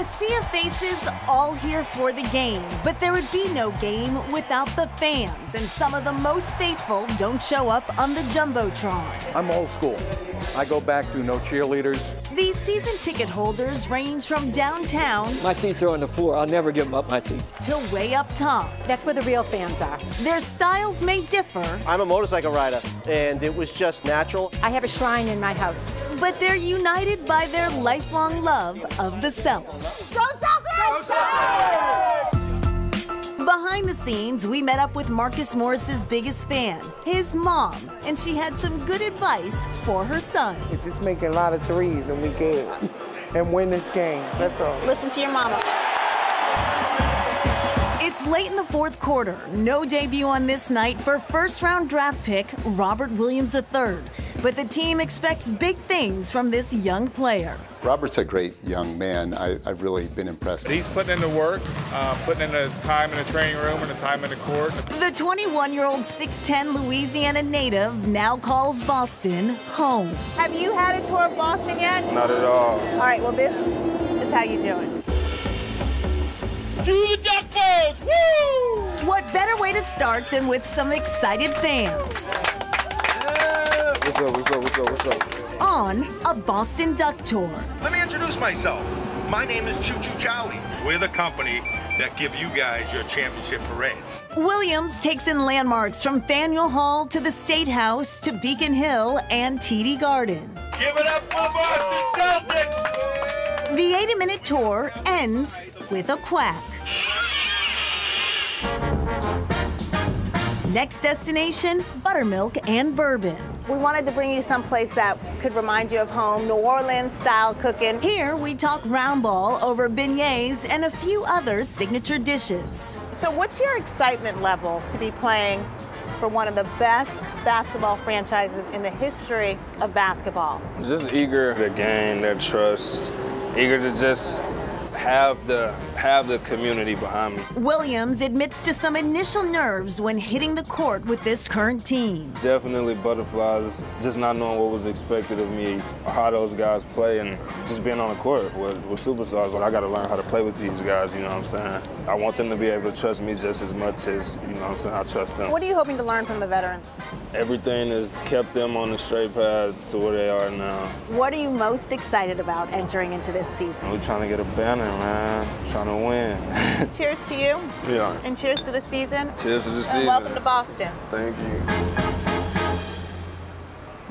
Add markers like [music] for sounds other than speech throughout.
A sea of faces all here for the game, but there would be no game without the fans, and some of the most faithful don't show up on the Jumbotron. I'm old school. I go back to no cheerleaders. These season ticket holders range from downtown My teeth are on the floor. I'll never give them up my teeth. to way up top. That's where the real fans are. Their styles may differ, I'm a motorcycle rider, and it was just natural. I have a shrine in my house. but they're united by their lifelong love of the Celts. Behind the scenes, we met up with Marcus Morris's biggest fan, his mom, and she had some good advice for her son. Just make a lot of threes and we good. [laughs] and win this game. That's all. Listen to your mama. It's late in the fourth quarter. No debut on this night for first round draft pick Robert Williams III. But the team expects big things from this young player. Robert's a great young man. I, I've really been impressed. He's putting in the work, uh, putting in the time in the training room and the time in the court. The 21 year old 6'10 Louisiana native now calls Boston home. Have you had a tour of Boston yet? Not at all. All right, well, this is how you do it. What better way to start than with some excited fans What's up, what's up, what's up, what's up? on a Boston Duck tour? Let me introduce myself. My name is Choo Choo Charlie. We're the company that give you guys your championship parades. Williams takes in landmarks from Faneuil Hall to the State House to Beacon Hill and TD Garden. Give it up for Boston Celtics! The 80 minute tour ends with a quack. Next destination Buttermilk and Bourbon. We wanted to bring you someplace that could remind you of home, New Orleans style cooking. Here we talk round ball over beignets and a few other signature dishes. So, what's your excitement level to be playing for one of the best basketball franchises in the history of basketball? Just eager to gain their trust, eager to just have the have the community behind me. Williams admits to some initial nerves when hitting the court with this current team. Definitely butterflies, just not knowing what was expected of me, how those guys play, and just being on the court with, with superstars. Like I got to learn how to play with these guys. You know what I'm saying? I want them to be able to trust me just as much as you know what I'm saying. I trust them. What are you hoping to learn from the veterans? Everything has kept them on the straight path to where they are now. What are you most excited about entering into this season? We're trying to get a banner, man. Trying to win. [laughs] Cheers to you, yeah. and cheers to the season. Cheers to the And season. welcome to Boston. Thank you.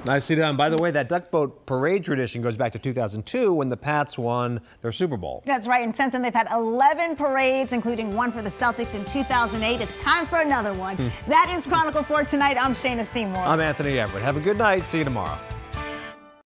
Nicely done. By the way, that duck boat parade tradition goes back to 2002 when the Pats won their Super Bowl. That's right, and since then they've had 11 parades, including one for the Celtics in 2008. It's time for another one. Hmm. That is Chronicle 4 tonight. I'm Shayna Seymour. I'm Anthony Everett. Have a good night. See you tomorrow.